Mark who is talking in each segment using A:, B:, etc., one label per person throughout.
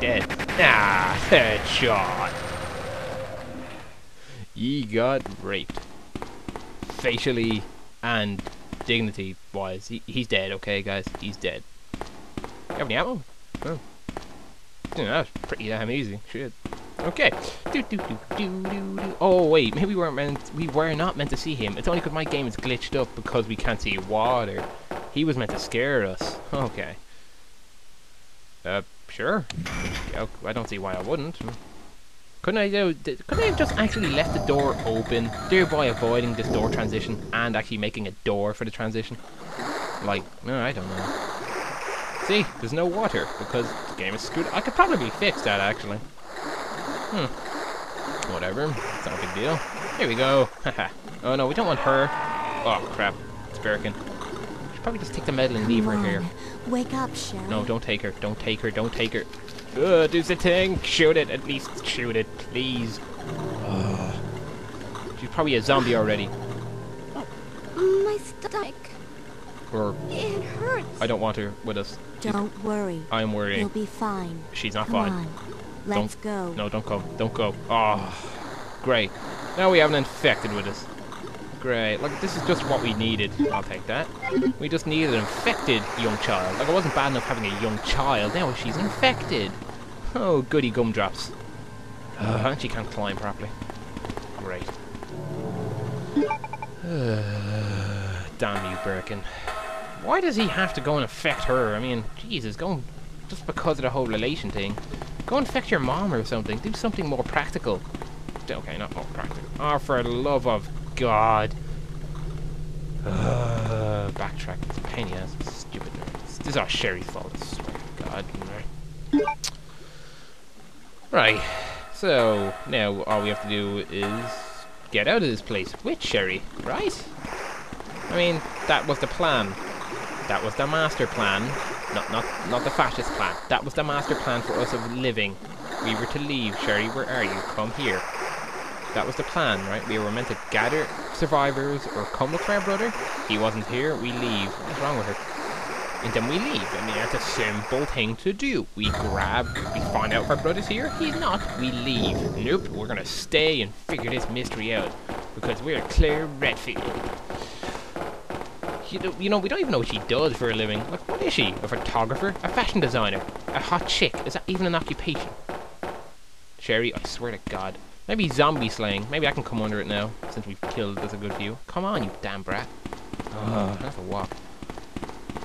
A: dead. Ah, headshot. He got raped. Facially and dignity wise. He, he's dead, okay, guys? He's dead. Have any ammo? Oh. Yeah, that was pretty damn easy. Shit. Okay. Oh wait, maybe we weren't meant. We were not meant to see him. It's only because my game is glitched up because we can't see water. He was meant to scare us. Okay. Uh, sure. I don't see why I wouldn't. Couldn't I do? Couldn't I have just actually left the door open, thereby avoiding this door transition and actually making a door for the transition? Like, no, I don't know. See, there's no water because the game is screwed. I could probably fix that actually. Hmm. Whatever. It's not a big deal. Here we go. oh no, we don't want her. Oh crap. It's Birkin. Should probably just take the medal and leave her here.
B: Wake up, Sherry.
A: No, don't take her. Don't take her. Don't take her. Uh, do the thing. Shoot it. At least shoot it, please. Uh, she's probably a zombie already.
B: My stomach.
A: Or
B: It hurts.
A: I don't want her with us.
B: Don't worry.
A: I'm worrying.
B: You'll be fine.
A: She's not
B: Come
A: fine.
B: on. Let's go.
A: No, don't go. Don't go. Oh, great. Now we have an infected with us. Great. Like, this is just what we needed. I'll take that. We just needed an infected young child. Like, it wasn't bad enough having a young child. Now she's infected. Oh, goody gumdrops. Uh, and she can't climb properly. Great. Damn you, Birkin. Why does he have to go and affect her? I mean, Jesus, go and, just because of the whole relation thing. Go and infect your mom or something. Do something more practical. Okay, not more practical. Oh, for the love of God. Uh, backtrack. It's a pain in the ass. Stupid. This is all Sherry's fault. God. Right. right. So, now all we have to do is get out of this place with Sherry, right? I mean, that was the plan. That was the master plan. Not not not the fascist plan. That was the master plan for us of living. We were to leave. Sherry, where are you? Come here. That was the plan, right? We were meant to gather survivors or come look for our brother. He wasn't here. We leave. What's wrong with her? And then we leave. I mean, that's a simple thing to do. We grab, we find out if our brother's here. He's not. We leave. Nope, we're gonna stay and figure this mystery out. Because we're Claire Redfield. You know, you know, we don't even know what she does for a living. Like, what is she? A photographer? A fashion designer? A hot chick? Is that even an occupation? Sherry, I swear to God. Maybe zombie slaying. Maybe I can come under it now, since we've killed as a good view. Come on, you damn brat. Oh, that's a walk.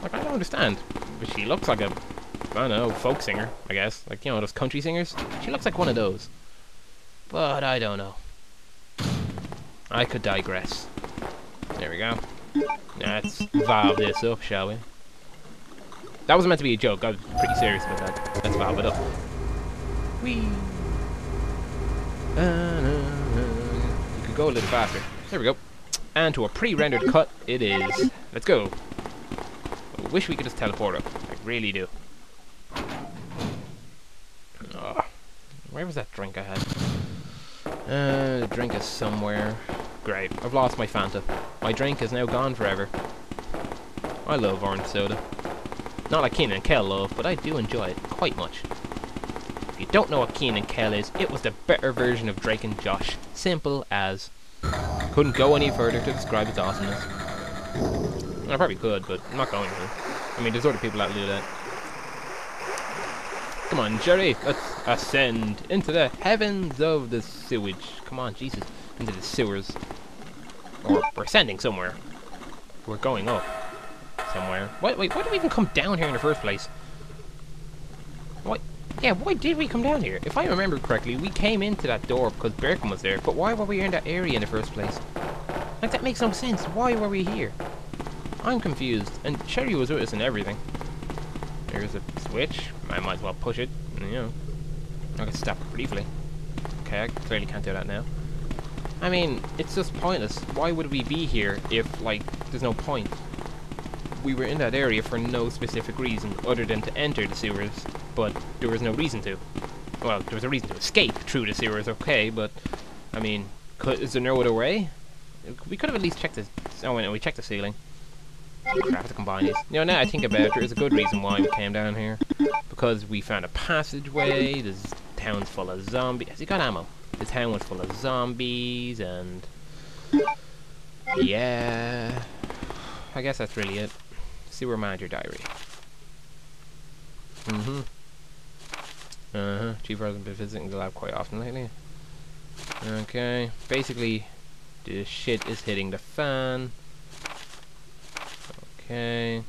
A: Like, I don't understand. But she looks like a, I don't know, folk singer, I guess. Like, you know, those country singers. She looks like one of those. But I don't know. I could digress. There we go. Let's valve this up, shall we? That was meant to be a joke. I was pretty serious about that. Let's valve it up. Whee! You could go a little faster. There we go. And to a pre-rendered cut, it is. Let's go. I wish we could just teleport up. I really do. Ugh. Where was that drink I had? Uh, the drink is somewhere. Great. I've lost my Fanta. My drink is now gone forever. I love orange soda. Not like Keenan and Kel love, but I do enjoy it quite much. If you don't know what Keenan and Kel is, it was the better version of Drake and Josh. Simple as. Couldn't go any further to describe its awesomeness. I probably could, but I'm not going to. I mean, there's other people that do that. Come on, Sherry, let's ascend into the heavens of the sewage. Come on, Jesus, into the sewers. Or we're ascending somewhere. We're going up somewhere. Wait, wait, why did we even come down here in the first place? What? Yeah, why did we come down here? If I remember correctly, we came into that door because Birkin was there, but why were we in that area in the first place? Like, that makes no sense. Why were we here? I'm confused, and Sherry was with us and everything. There's a switch. I might as well push it, you know. I can stop briefly. Okay, I clearly can't do that now. I mean, it's just pointless. Why would we be here if, like, there's no point? We were in that area for no specific reason other than to enter the sewers, but there was no reason to. Well, there was a reason to escape through the sewers, okay, but, I mean, could, is there no other way? We could have at least checked the... Oh, no, we checked the ceiling. I have to combine these. You know, now I think about it, there is a good reason why we came down here. because we found a passageway. This town's full of zombies. Has he got ammo? The town was full of zombies and yeah. I guess that's really it. Sewer manager diary. Mm-hmm. Uh-huh. Chief hasn't been visiting the lab quite often lately. Okay. Basically, the shit is hitting the fan. Okay.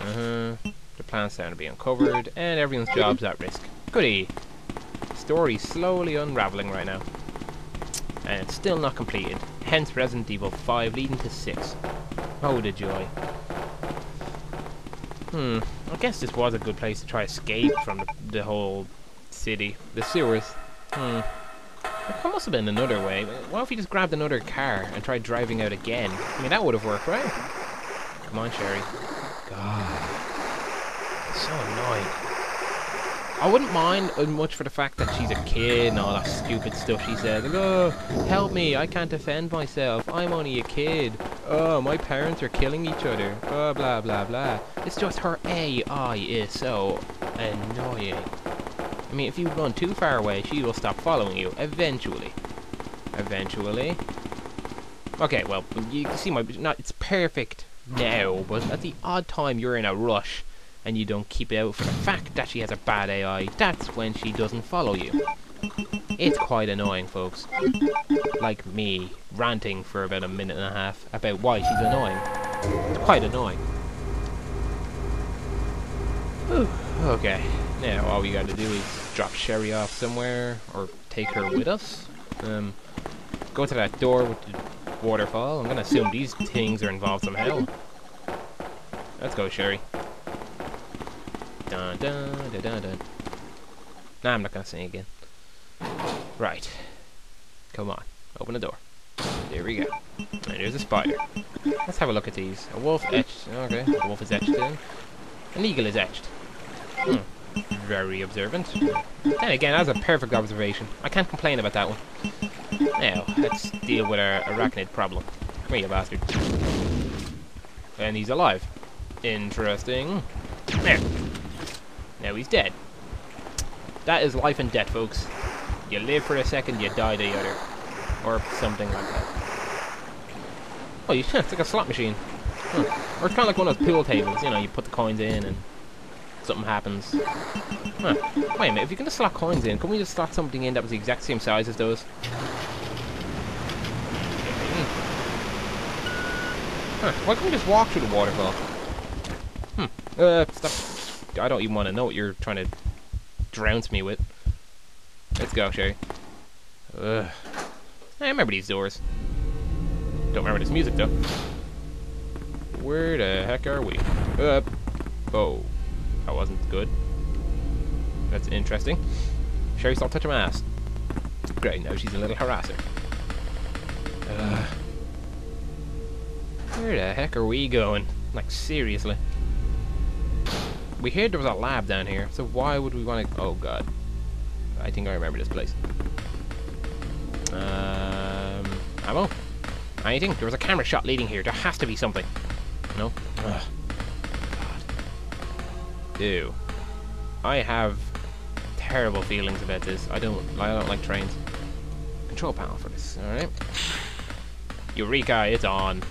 A: Uh-huh. The plan's starting to be uncovered, and everyone's job's at risk. Goody! Story's slowly unraveling right now. And it's still not completed. Hence Resident Evil 5 leading to 6. Oh, the joy. Hmm. I guess this was a good place to try escape from the, the whole city. The sewers. Hmm. There must have been another way. What if you just grabbed another car and tried driving out again? I mean, that would have worked, right? Come on, Sherry. God. So annoying. I wouldn't mind uh, much for the fact that she's a kid and all that stupid stuff she says. Like, oh, help me, I can't defend myself. I'm only a kid. Oh, my parents are killing each other. Oh, blah, blah, blah. It's just her AI is so annoying. I mean, if you run too far away, she will stop following you, eventually. Eventually. Okay, well, you can see my... Not, it's perfect now, but at the odd time you're in a rush and you don't keep it out for the fact that she has a bad AI, that's when she doesn't follow you. It's quite annoying, folks. Like me, ranting for about a minute and a half about why she's annoying. It's quite annoying. Whew. Okay, now all we gotta do is drop Sherry off somewhere, or take her with us. Um, go to that door with the waterfall. I'm gonna assume these things are involved somehow. Let's go, Sherry. Dun dun dun dun dun. Nah, I'm not gonna sing again. Right. Come on. Open the door. There we go. And there's a spider. Let's have a look at these. A wolf etched. Okay, a wolf is etched in. An eagle is etched. Hmm. Very observant. Then again, that's a perfect observation. I can't complain about that one. Now, let's deal with our arachnid problem. Come here, you bastard. And he's alive. Interesting. There. Now he's dead. That is life and death, folks. You live for a second, you die the other. Or something like that. Oh, you, it's like a slot machine. Huh. Or it's kind of like one of those pool tables, you know, you put the coins in and something happens. Huh. Wait a minute, if you're going to slot coins in, can we just slot something in that was the exact same size as those? Huh. Why can't we just walk through the waterfall? Hmm. Uh, stop. I don't even want to know what you're trying to drounce me with. Let's go, Sherry. Ugh. I remember these doors. Don't remember this music, though. Where the heck are we? Uh, oh. That wasn't good. That's interesting. Sherry, stop touching my ass. Great, now she's a little harasser. Uh, where the heck are we going? Like, seriously. We heard there was a lab down here, so why would we want to... Oh, God. I think I remember this place. Um, ammo? Anything? There was a camera shot leading here. There has to be something. No? Ugh. God. Ew. I have terrible feelings about this. I don't I don't like trains. Control panel for this, alright? Eureka, it's on.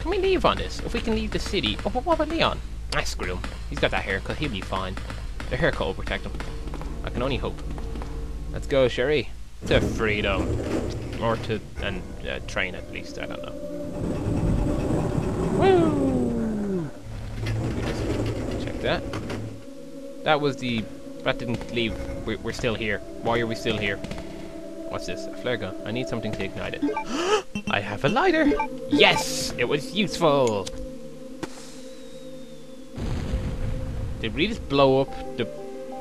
A: Can we leave on this? If we can leave the city. Oh, what about Leon? Ah, screw him. He's got that haircut. He'll be fine. The haircut will protect him. I can only hope. Let's go, Sherry. To freedom. Or to a uh, train, at least. I don't know. Woo! Check that. That was the... That didn't leave. We're, we're still here. Why are we still here? What's this? A flare gun. I need something to ignite it. I have a lighter! Yes! It was useful! Did we just blow up the...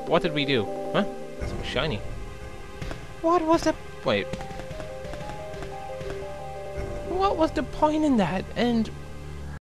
A: What did we do? Huh? So shiny. What was the... Wait. What was the point in that? And